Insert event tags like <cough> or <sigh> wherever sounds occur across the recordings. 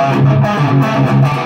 Thank you.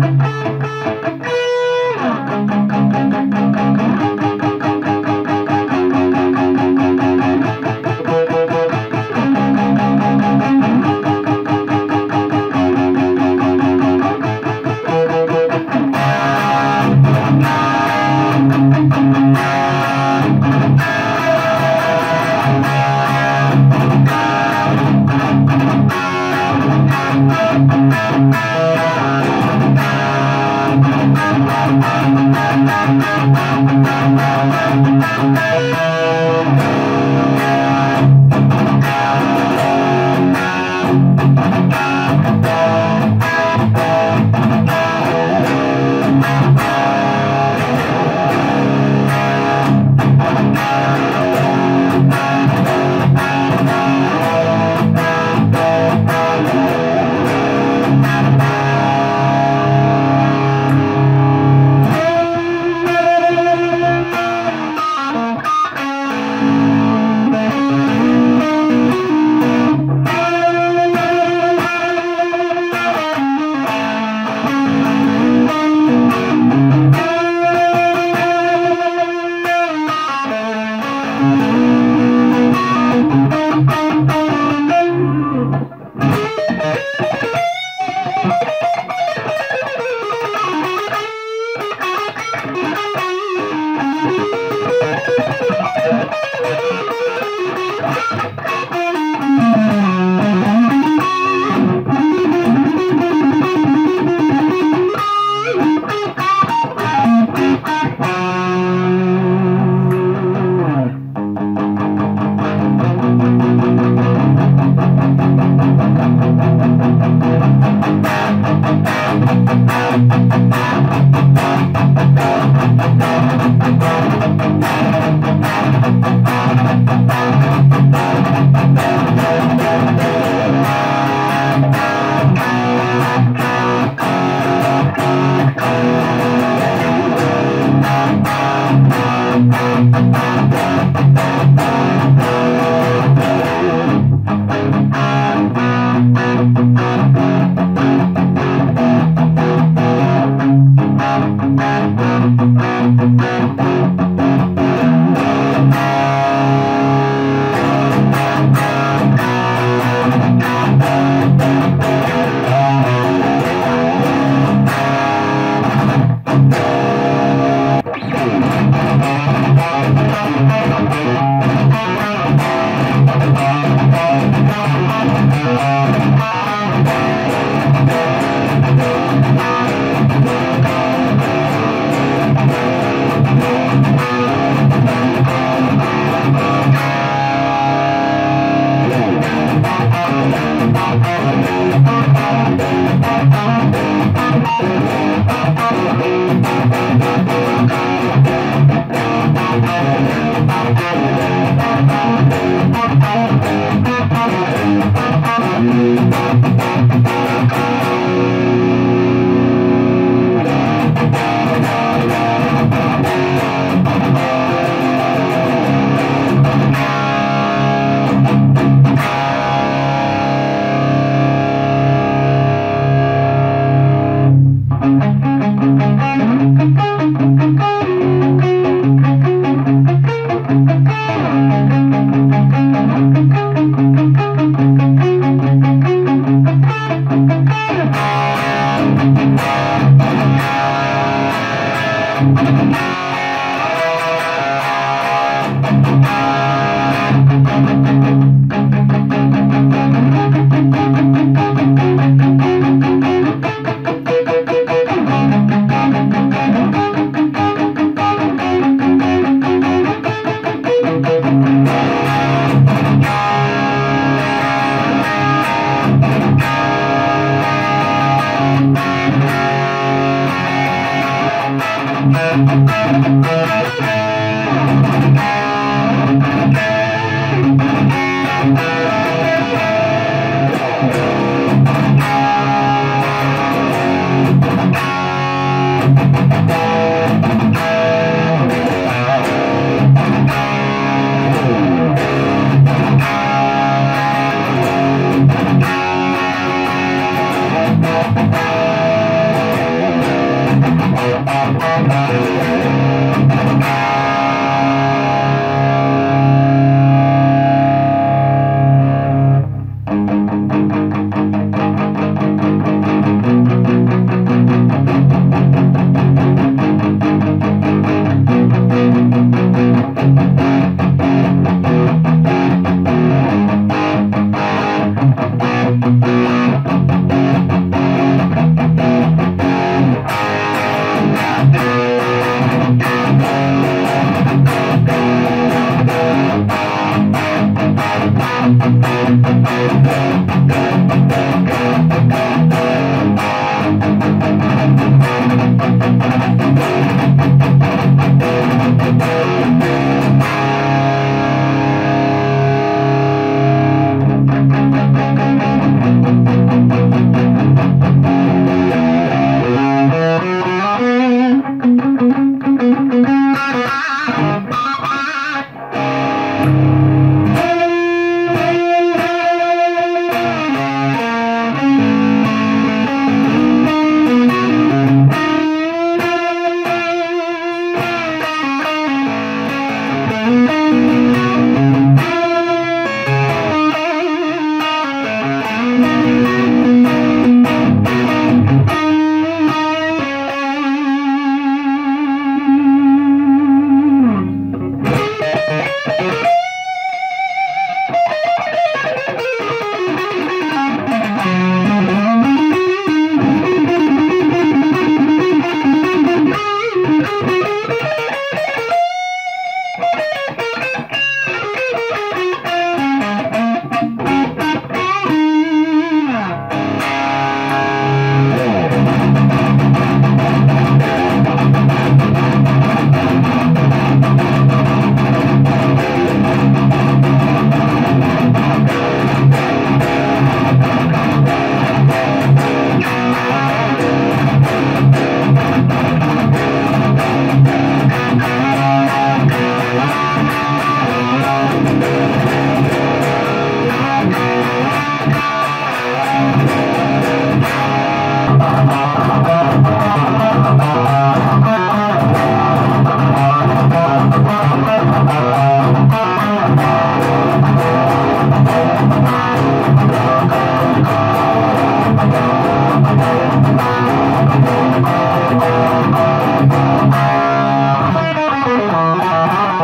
Thank you.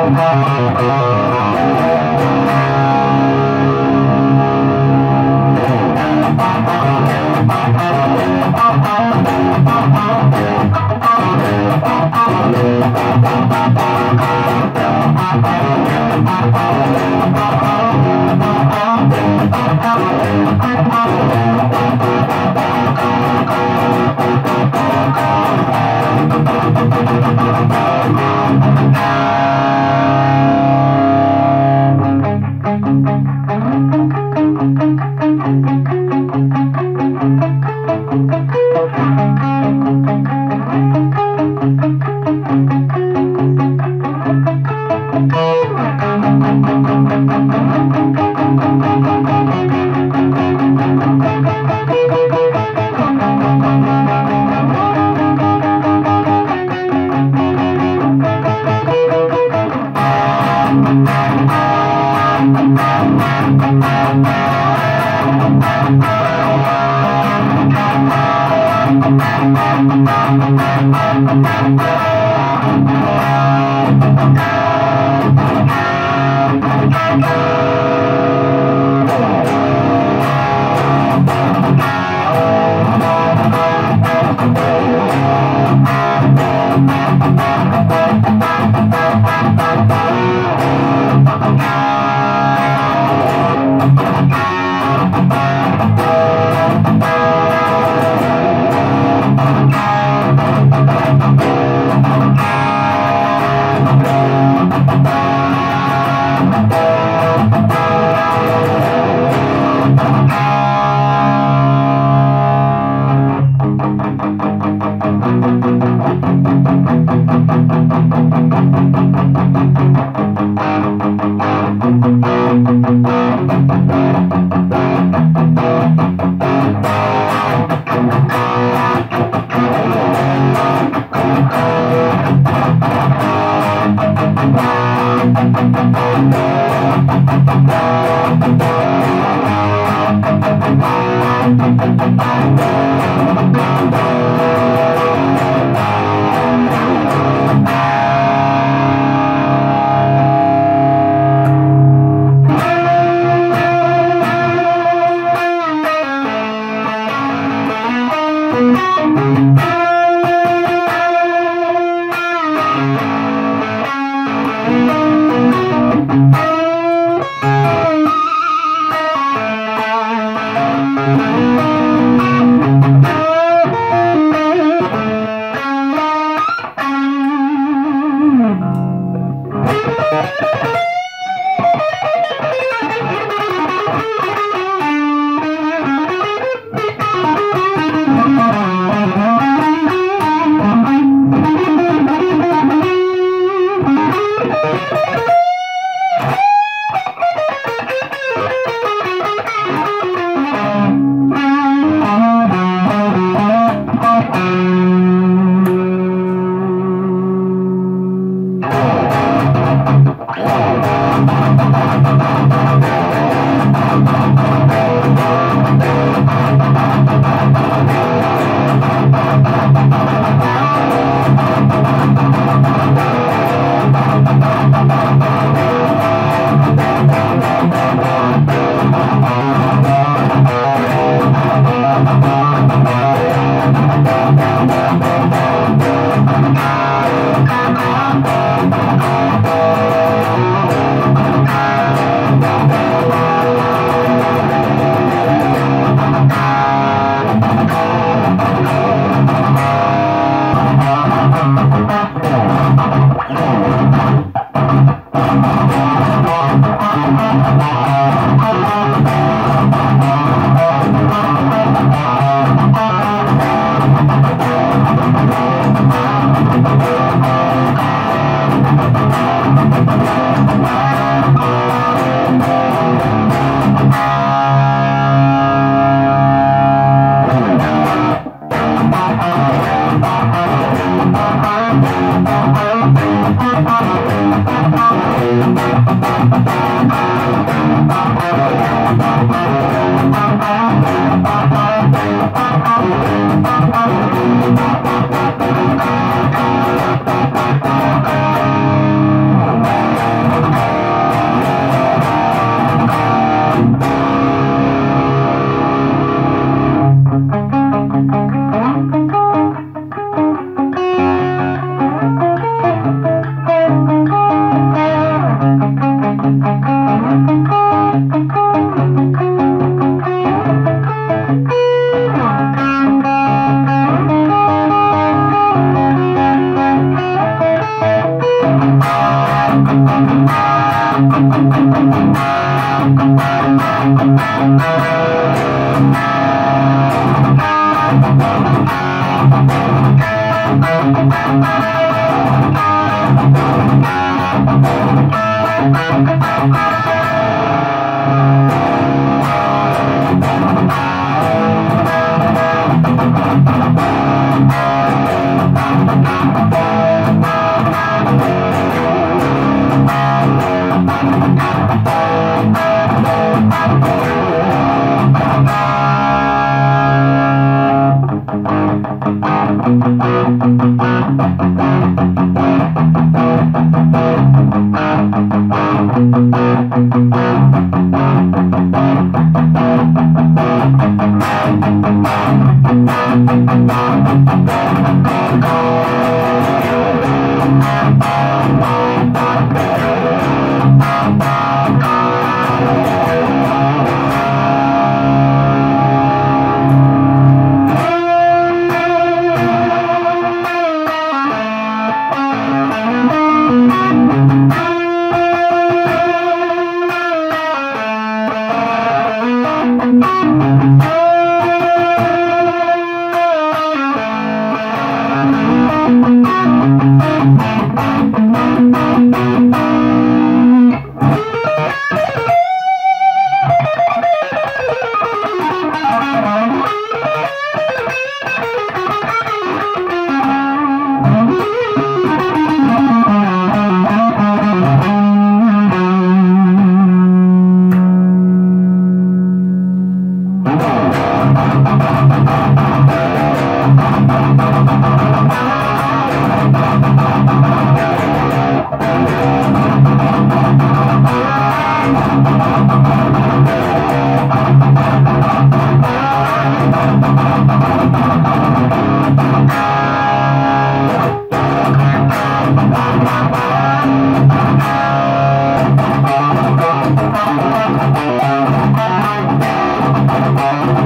Oh, oh, oh, oh, oh. thank you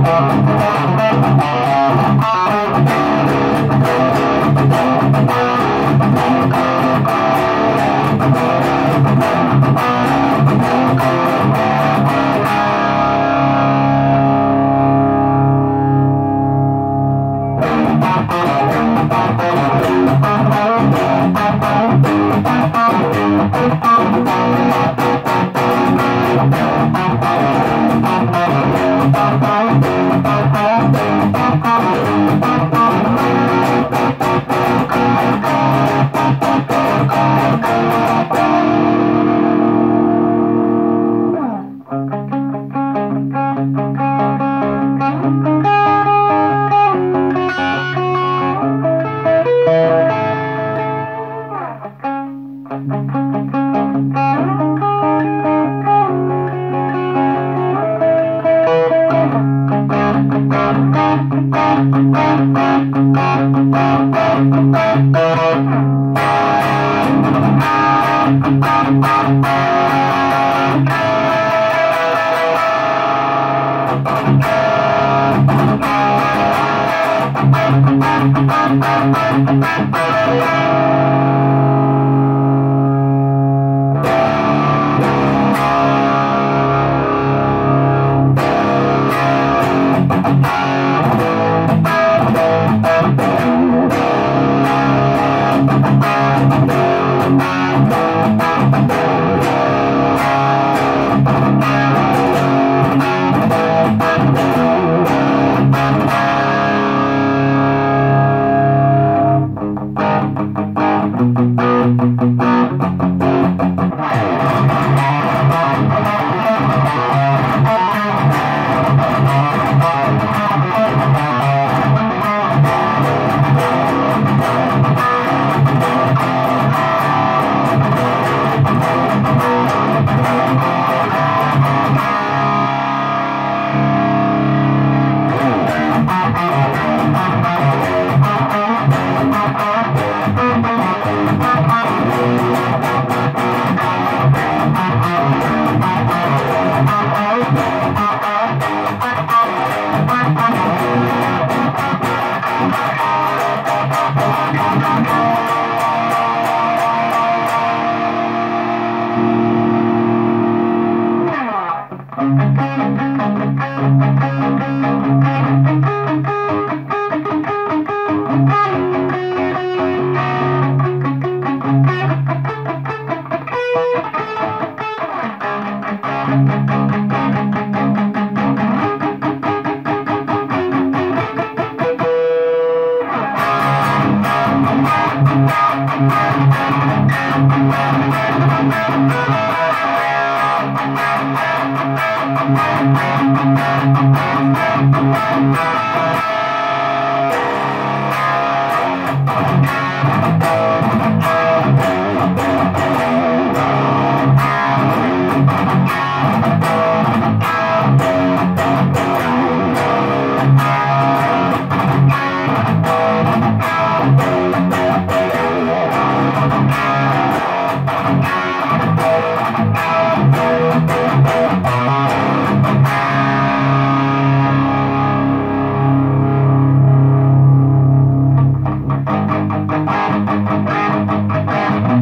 Thank you. Thank Thank <laughs> you.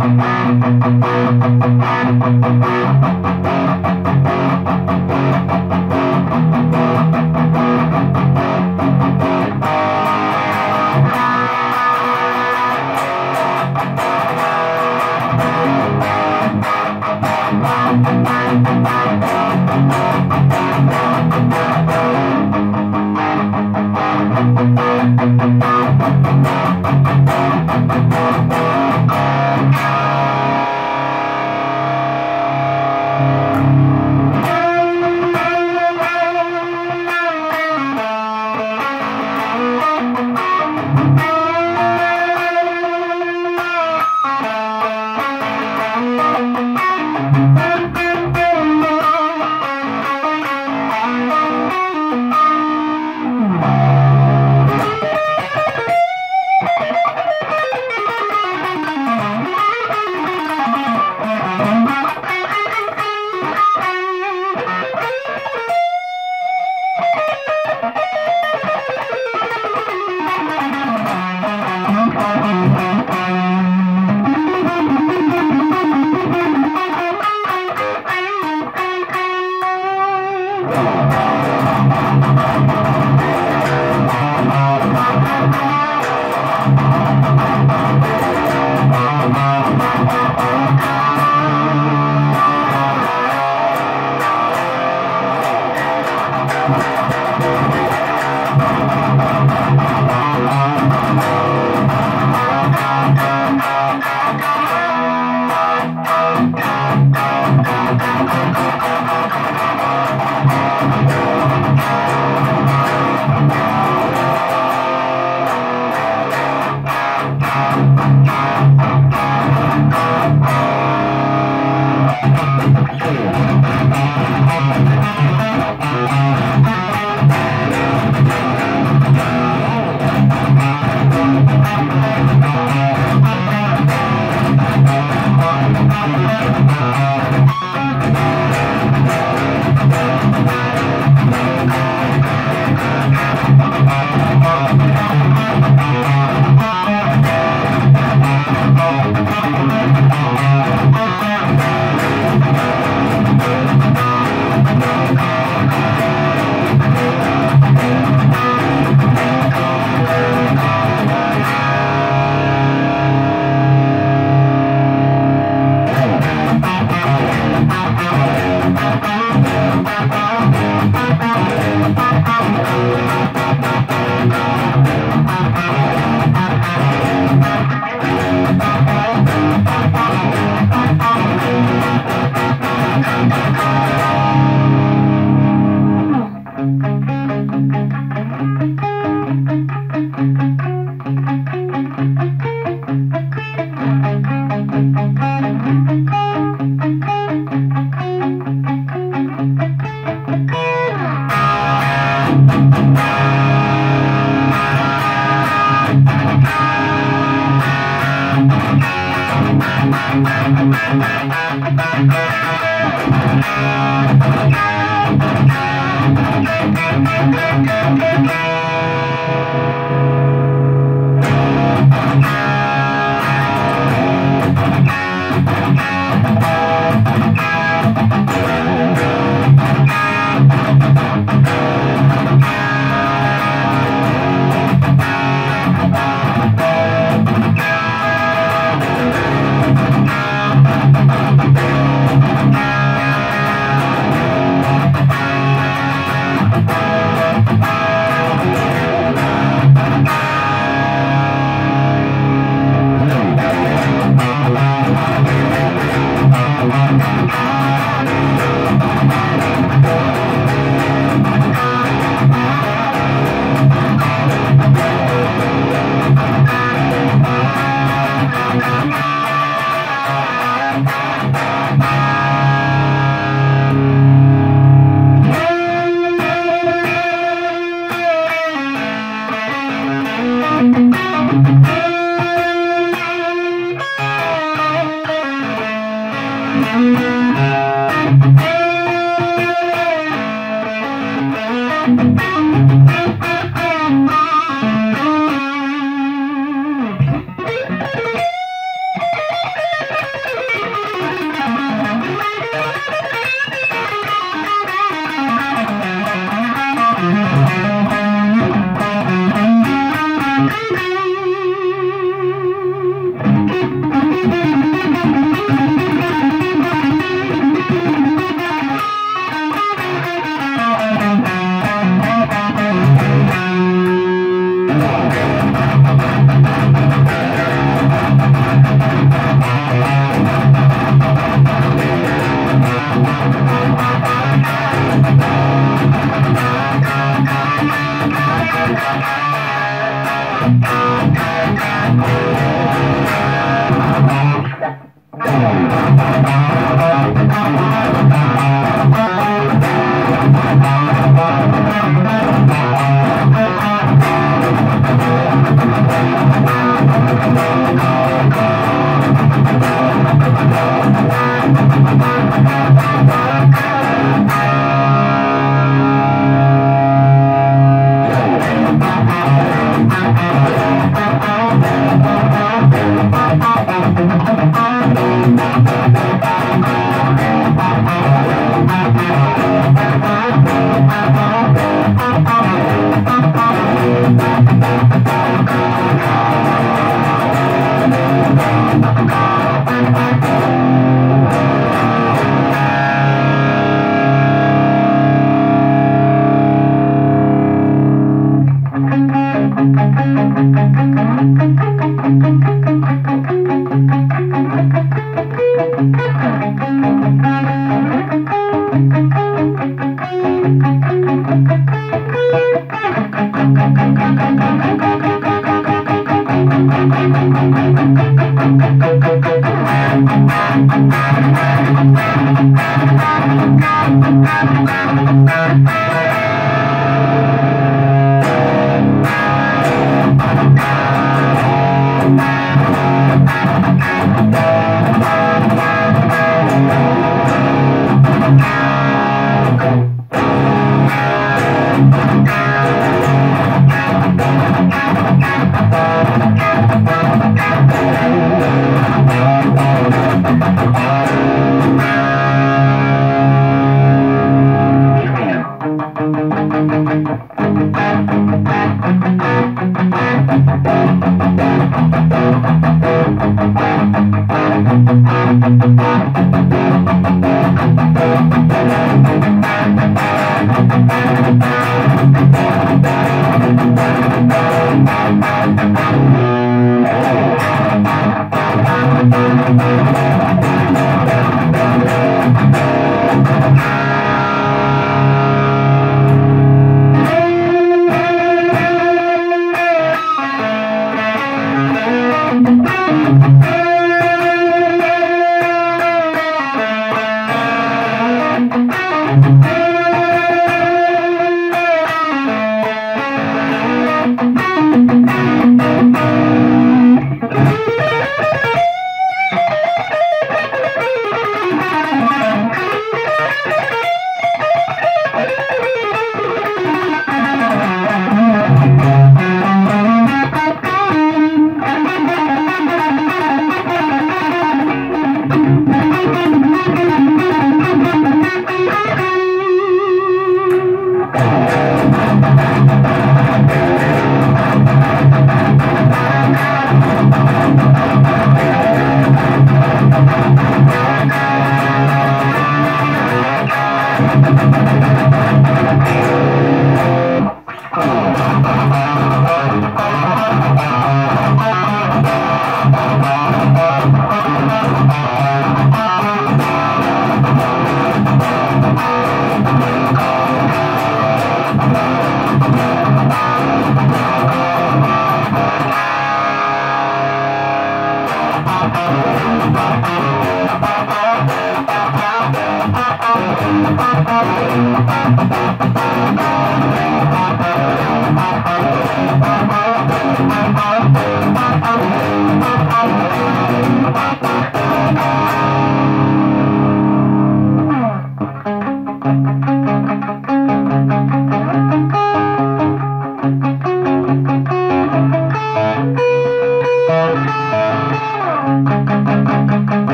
Thank you.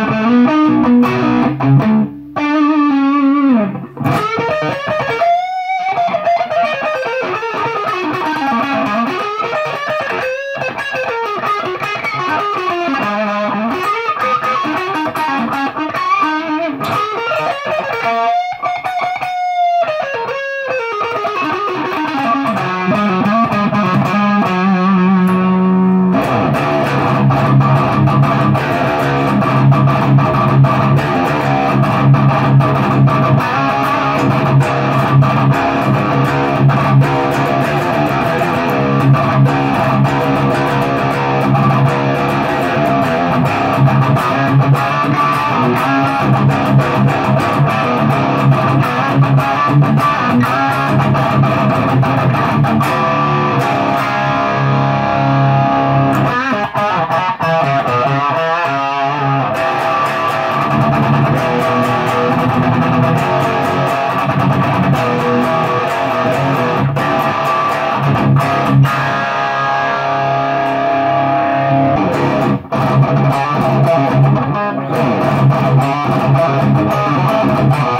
Thank you. Bye.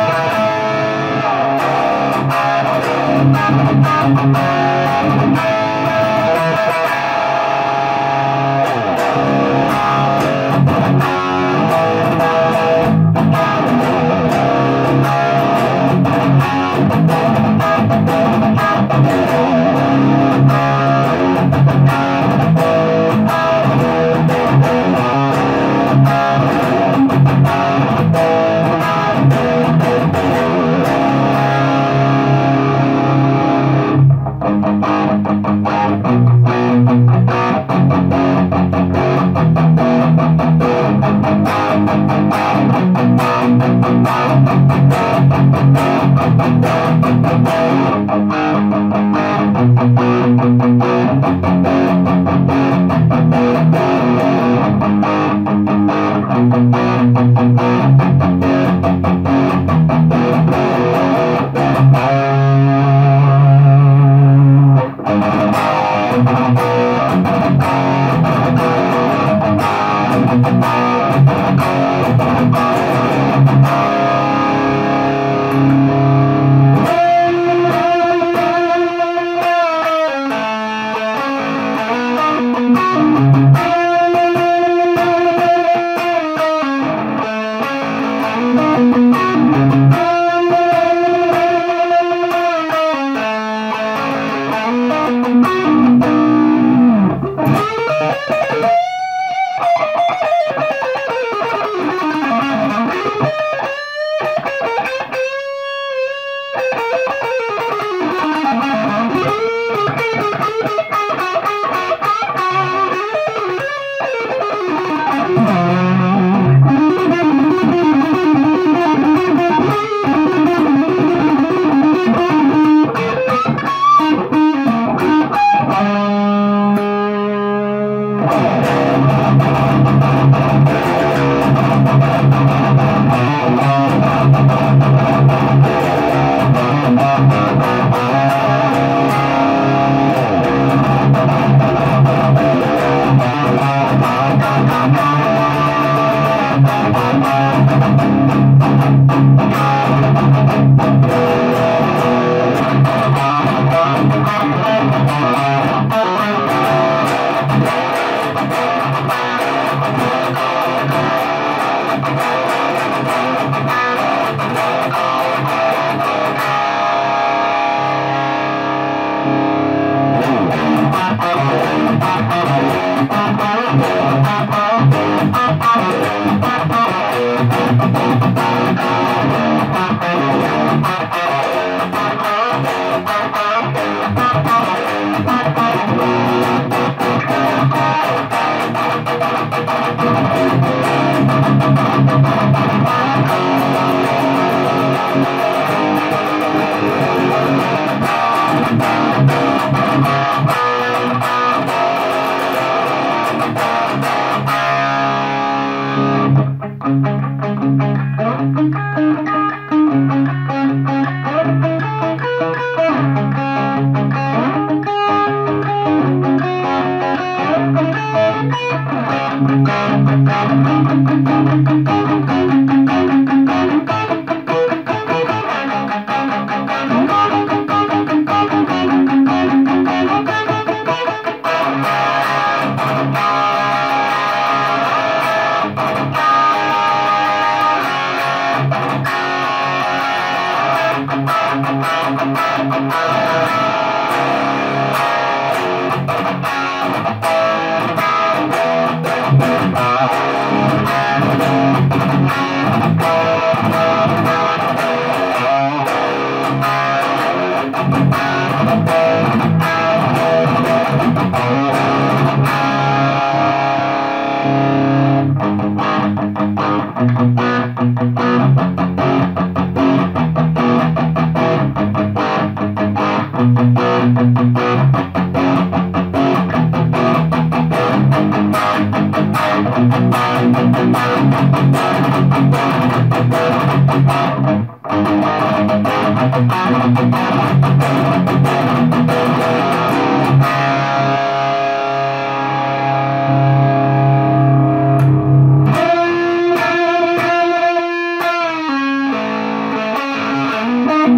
का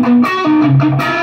Thank you.